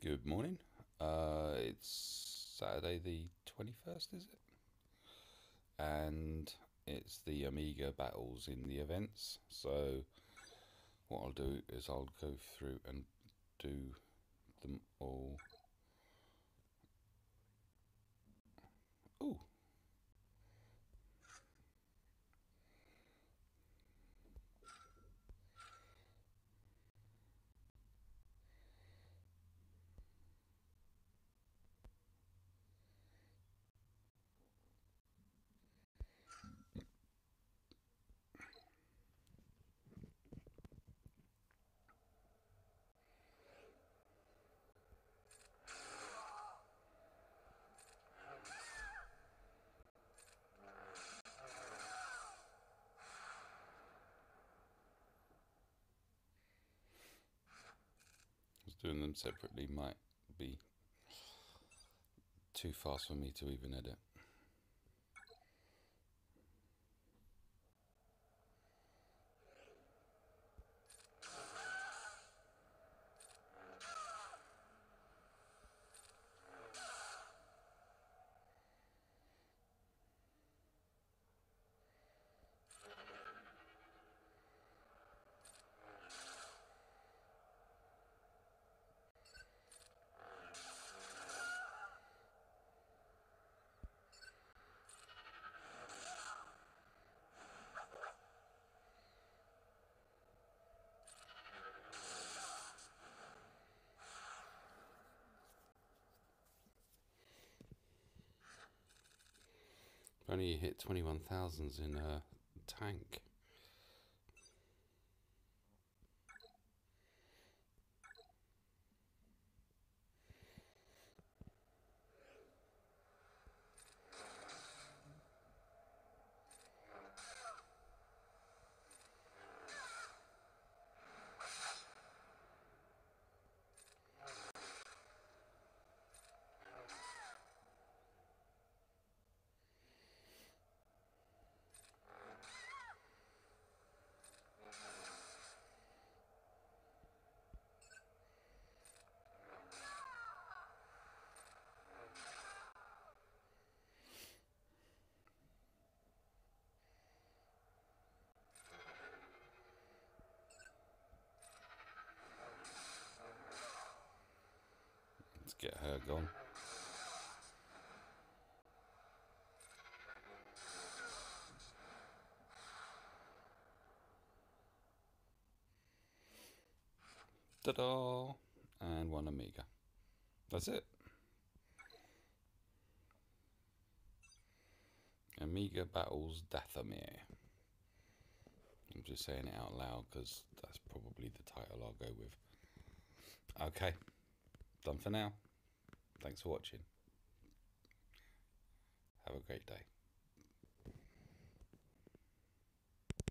Good morning. Uh, it's Saturday the 21st, is it? And it's the Omega battles in the events. So, what I'll do is I'll go through and do them all. Doing them separately might be too fast for me to even edit. Only hit 21,000s in a tank. Get her gone. Ta-da! And one Omega. That's it. Omega Battles Dathomir. I'm just saying it out loud because that's probably the title I'll go with. Okay, done for now. Thanks for watching. Have a great day.